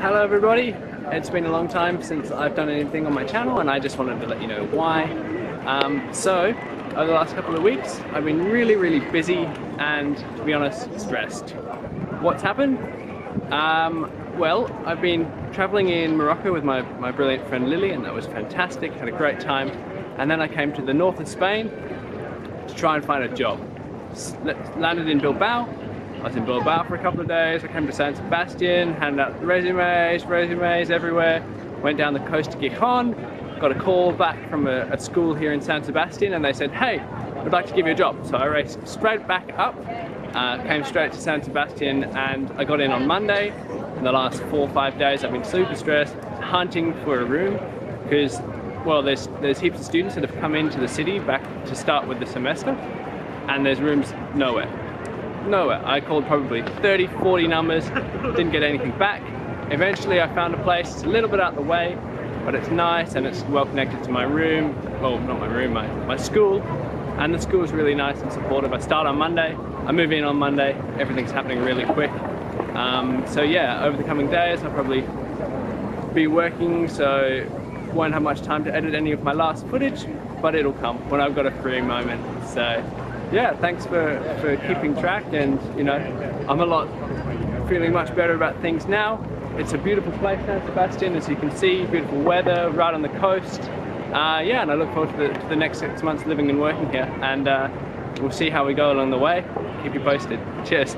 Hello everybody, it's been a long time since I've done anything on my channel and I just wanted to let you know why. Um, so, over the last couple of weeks I've been really really busy and to be honest stressed. What's happened? Um, well, I've been traveling in Morocco with my, my brilliant friend Lily and that was fantastic, had a great time. And then I came to the north of Spain to try and find a job. S landed in Bilbao I was in Bilbao for a couple of days, I came to San Sebastian, handed out resumes, resumes everywhere, went down the coast to Gijon, got a call back from a, a school here in San Sebastian and they said, hey, we'd like to give you a job. So I raced straight back up, uh, came straight to San Sebastian and I got in on Monday. In the last four or five days I've been super stressed, hunting for a room because well there's there's heaps of students that have come into the city back to start with the semester and there's rooms nowhere nowhere. I called probably 30, 40 numbers, didn't get anything back. Eventually I found a place, it's a little bit out the way, but it's nice and it's well connected to my room, well not my room, my, my school, and the school is really nice and supportive. I start on Monday, I move in on Monday, everything's happening really quick. Um, so yeah, over the coming days I'll probably be working, so won't have much time to edit any of my last footage, but it'll come when I've got a free moment. So yeah, thanks for, for keeping track and you know, I'm a lot feeling much better about things now. It's a beautiful place, San Sebastian, as you can see, beautiful weather right on the coast. Uh, yeah, and I look forward to the, to the, next six months living and working here and uh, we'll see how we go along the way. Keep you posted. Cheers.